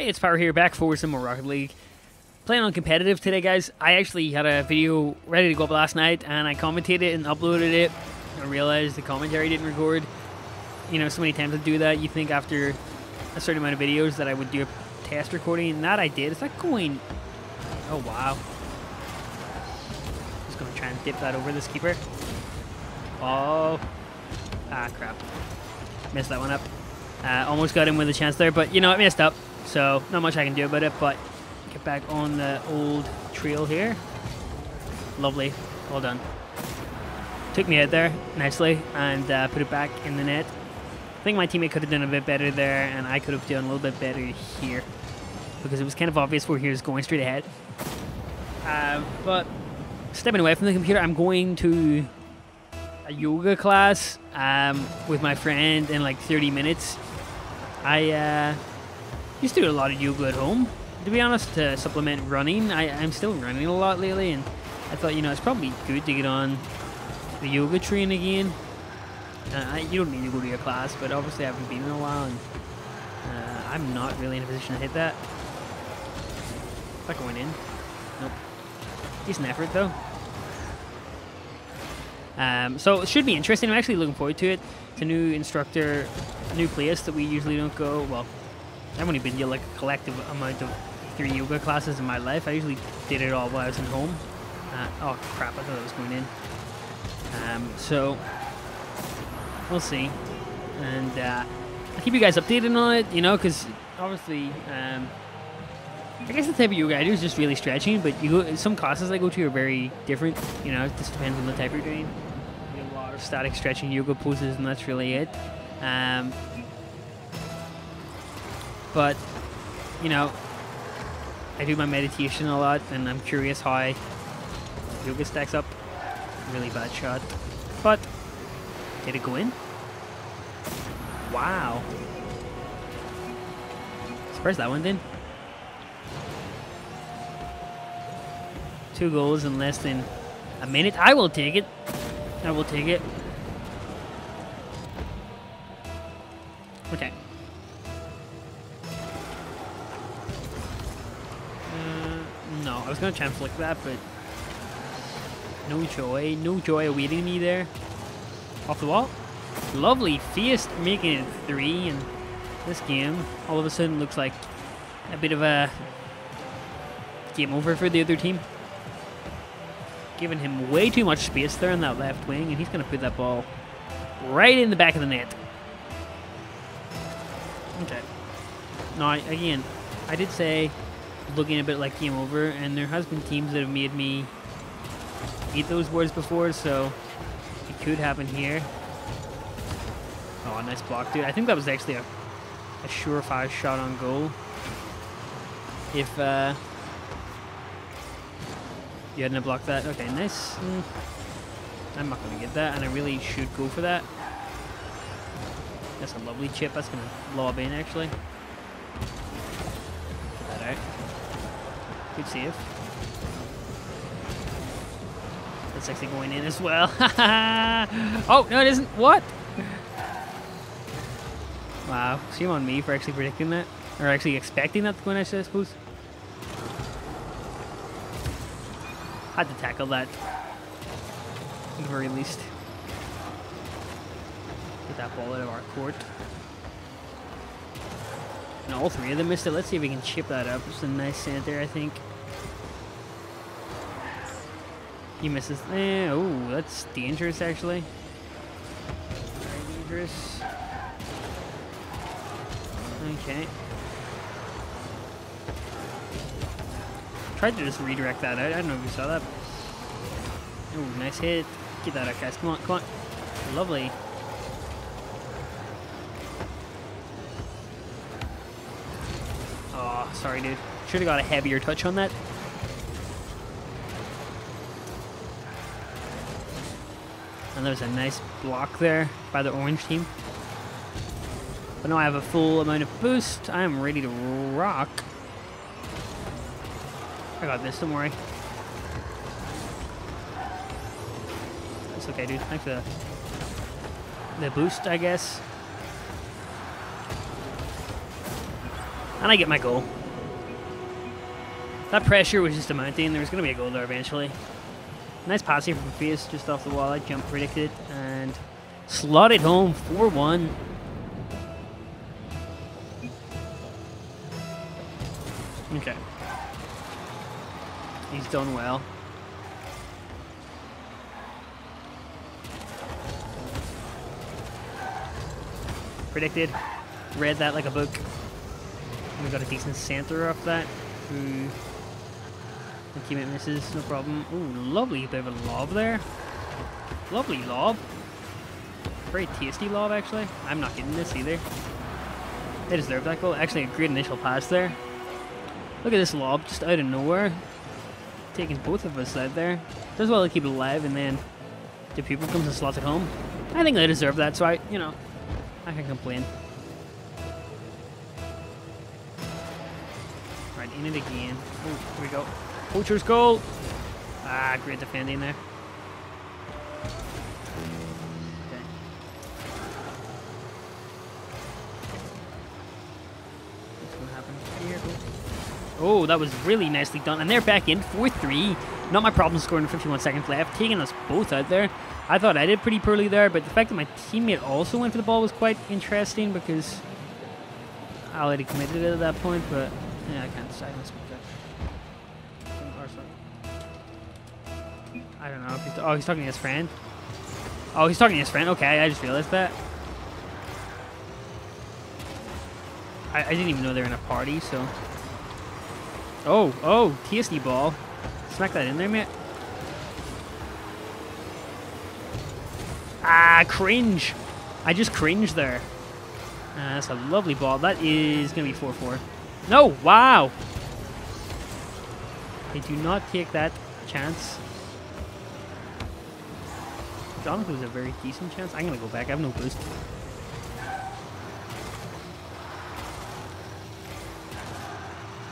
Hey, it's Pyro here, back for some more Rocket League. Playing on competitive today, guys. I actually had a video ready to go up last night, and I commentated and uploaded it. I realized the commentary didn't record. You know, so many times I do that, you think after a certain amount of videos that I would do a test recording, and that I did. It's not going... Oh, wow. Just going to try and dip that over this keeper. Oh. Ah, crap. Messed that one up. Uh, almost got him with a chance there, but, you know, I messed up. So not much I can do about it, but get back on the old trail here. Lovely. Well done. Took me out there nicely and uh, put it back in the net. I think my teammate could have done a bit better there, and I could have done a little bit better here because it was kind of obvious where he was going straight ahead. Uh, but stepping away from the computer, I'm going to a yoga class um, with my friend in like 30 minutes. I uh, used to do a lot of yoga at home, to be honest, to supplement running. I, I'm still running a lot lately, and I thought, you know, it's probably good to get on the yoga train again. Uh, you don't need to go to your class, but obviously I haven't been in a while, and uh, I'm not really in a position to hit that. That going in? Nope. Decent effort, though. Um, so it should be interesting. I'm actually looking forward to it. It's a new instructor, new place that we usually don't go. Well, I've only been to like a collective amount of three yoga classes in my life. I usually did it all while I was at home. Uh, oh crap, I thought I was going in. Um, so, we'll see. And uh, I'll keep you guys updated on it, you know, because obviously, um, I guess the type of yoga I do is just really stretching, but you go, some classes I go to are very different, you know, it just depends on the type you're doing. You a lot of static stretching yoga poses, and that's really it. Um, but, you know, I do my meditation a lot, and I'm curious how yoga stacks up. Really bad shot. But, did it go in? Wow. Surprised that one did. Two goals in less than a minute. I will take it. I will take it. To try and flick that, but no joy. No joy awaiting me there. Off the wall. Lovely Feast making it three, and this game all of a sudden looks like a bit of a game over for the other team. Giving him way too much space there on that left wing, and he's going to put that ball right in the back of the net. Okay. Now, again, I did say looking a bit like game over, and there has been teams that have made me eat those words before, so it could happen here. Oh, nice block, dude. I think that was actually a, a surefire shot on goal. If uh, you hadn't blocked that. Okay, nice. Mm. I'm not going to get that, and I really should go for that. That's a lovely chip. That's going to lob in, actually. Good save. That's actually going in as well. oh, no, it isn't. What? Wow. Shame on me for actually predicting that. Or actually expecting that to go in, I suppose. Had to tackle that. At the very least. Get that ball out of our court. And all three of them missed it. Let's see if we can chip that up. It's a nice center, I think. He misses. Eh, oh, that's dangerous, actually. Very dangerous. Okay. Tried to just redirect that. I, I don't know if you saw that. Oh, nice hit. Get that out, guys. Come on, come on. Lovely. Sorry, dude. Should have got a heavier touch on that. And there's a nice block there by the orange team. But now I have a full amount of boost. I am ready to rock. I got this, don't worry. It's okay, dude. Thanks for the, the boost, I guess. And I get my goal. That pressure was just a mountain. There was going to be a goal there eventually. Nice pass here from Face, just off the wall. I jump predicted and slot it home 4-1. Okay. He's done well. Predicted. Read that like a book. We got a decent center off that. Who the teammate misses, no problem. Ooh, lovely bit of a lob there. Lovely lob. Very tasty lob, actually. I'm not getting this either. They deserve that goal. Actually, a great initial pass there. Look at this lob, just out of nowhere. Taking both of us out there. Does well to keep it alive, and then the people comes and slots it home. I think they deserve that, so I, you know, I can complain. Right, in it again. Oh, here we go. Poacher's goal. Ah, great defending there. Okay. What's gonna happen here? Oh, that was really nicely done. And they're back in 4-3. Not my problem scoring 51 seconds left. Taking us both out there. I thought I did pretty poorly there, but the fact that my teammate also went for the ball was quite interesting because I already committed it at that point, but yeah, I can't decide. I don't know. He's oh, he's talking to his friend. Oh, he's talking to his friend. Okay, I just realized that. I, I didn't even know they were in a party, so. Oh, oh, TSD ball. Smack that in there, man. Ah, cringe. I just cringed there. Ah, that's a lovely ball. That is going to be 4-4. No, wow. They do not take that chance. Jonathan was a very decent chance. I'm going to go back. I have no boost.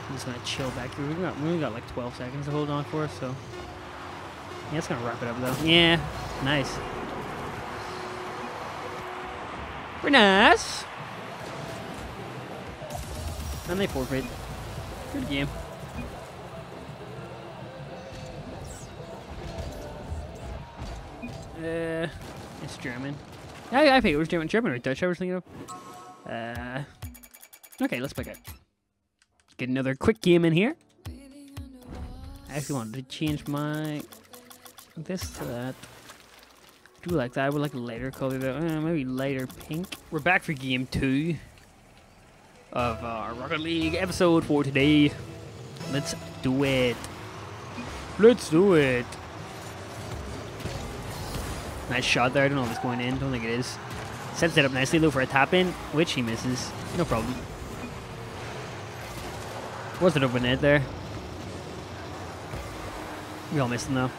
I'm just going to chill back here. We got, we only got like 12 seconds to hold on for, so... Yeah, it's going to wrap it up, though. Yeah, nice. Very nice. And they forfeit. Good game. Uh, it's German. Yeah, I think it was German. German or Dutch I was thinking of. Uh, okay, let's pick it. Get another quick game in here. I actually wanted to change my this to that. I do like that. I would like a lighter color though. Uh, maybe lighter pink. We're back for game two of our Rocket League episode for today. Let's do it. Let's do it. Nice shot there. I don't know if it's going in. Don't think it is. Sets it up nicely though for a tap in, which he misses. No problem. Was it over net there? We all missed him though.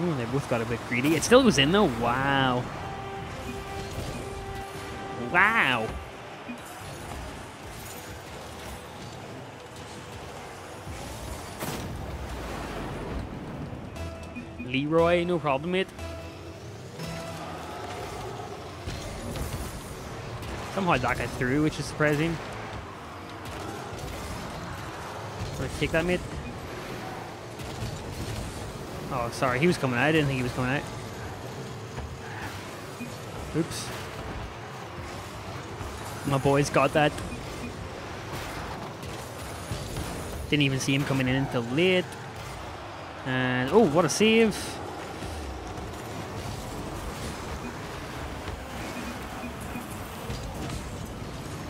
Ooh, they both got a bit greedy. It still goes in though. Wow. Wow. Leroy, no problem, mate. Somehow that got through, which is surprising. Let's take that, mate. Oh, sorry, he was coming out. I didn't think he was coming out. Oops. My boys got that. Didn't even see him coming in until late. And, oh, what a save.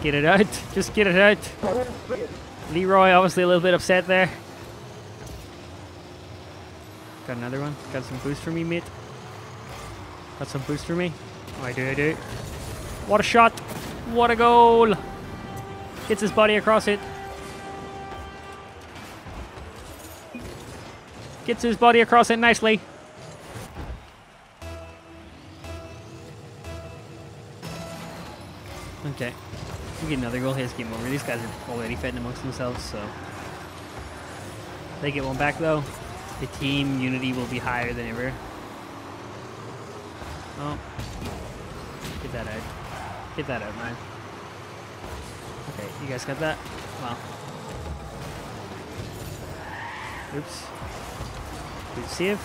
Get it out. Just get it out. Leroy obviously a little bit upset there. Got another one. Got some boost for me, mate. Got some boost for me. Oh, I do, I do. What a shot. What a goal. Gets his body across it. Gets his body across it nicely. Okay. We get another goal. His game over. These guys are already fighting amongst themselves, so. They get one back, though. The team unity will be higher than ever. Oh. Get that out. Get that out, man. Okay, you guys got that? Wow. Oops. Good save.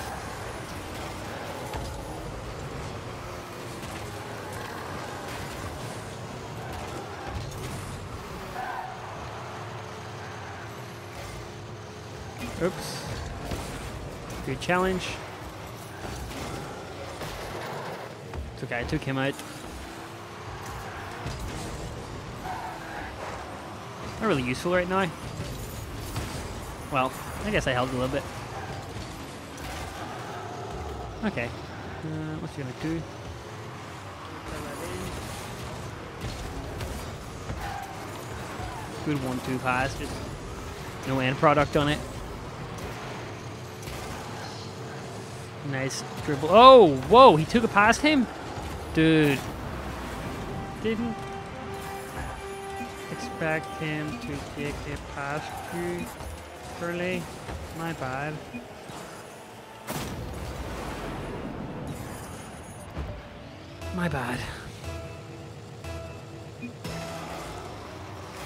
Oops. Good challenge. It's okay, I took him out. Not really useful right now. Well, I guess I held a little bit. Okay. Uh, what's he gonna do? Good one-two pass, just no end product on it. Nice dribble. Oh, whoa, he took it past him? Dude. Didn't expect him to take it past you, Burley. My bad. My bad.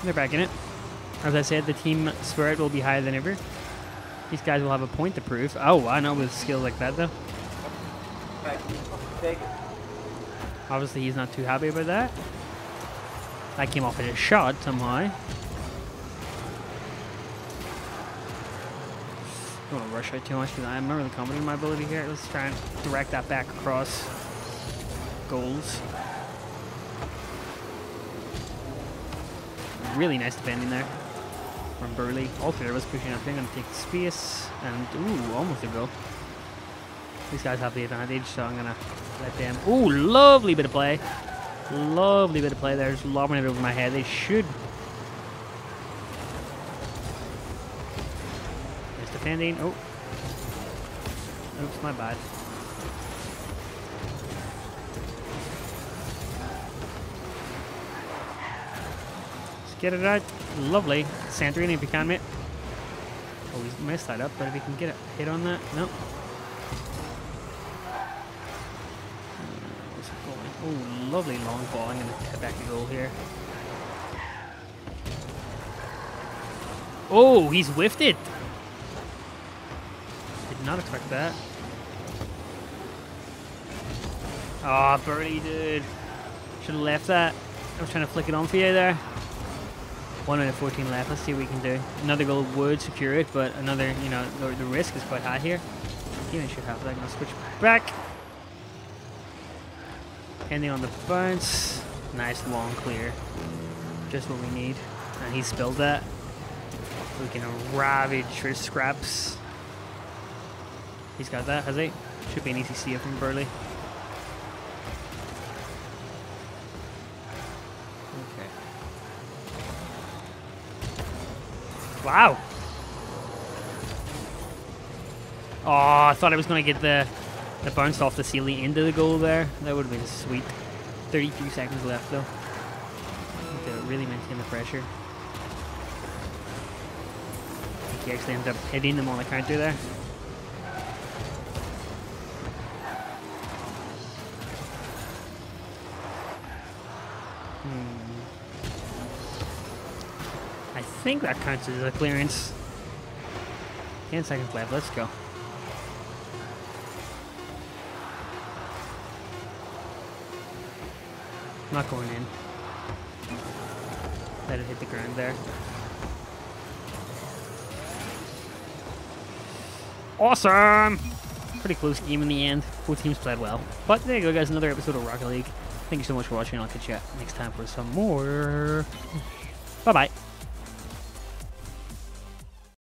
They're back in it. As I said, the team spirit will be higher than ever. These guys will have a point to prove. Oh, I know with skills like that, though. Obviously, he's not too happy about that. That came off as a shot somehow. don't want to rush out too much because I'm not really confident in my ability here. Let's try and direct that back across goals. Really nice defending there from Burley. All three of us pushing up. They're going to take space and, ooh, almost a goal. These guys have the advantage, so I'm going to let them. Ooh, lovely bit of play. Lovely bit of play there. Just lobbing it over my head. They should. Nice defending. Oh. Oops, my bad. Get it out. Lovely. Santorini if you can, mate. Oh, he's messed that up, but if he can get a hit on that. Nope. Uh, oh, lovely long ball. I'm going to head back to goal here. Oh, he's whiffed it. Did not expect that. Oh, birdie, dude. Should have left that. I was trying to flick it on for you there. 1 minute 14 left. Let's see what we can do. Another goal would secure it, but another, you know, the, the risk is quite high here. Even should have that. I'm going to switch back. Ending on the bounce. Nice long clear. Just what we need. And he spilled that. We can ravage his scraps. He's got that, has he? Should be an easy steal from Burley. Okay. Wow. Oh, I thought I was going to get the that bounced off the ceiling into the goal there. That would have been sweet. 33 seconds left though. To really maintain the pressure. I think he actually ended up hitting them on the counter there. Think that counts as a clearance. 10 seconds left, let's go. Not going in. Let it hit the ground there. Awesome! Pretty close game in the end. Both teams played well. But there you go, guys. Another episode of Rocket League. Thank you so much for watching. I'll catch you next time for some more. Bye-bye.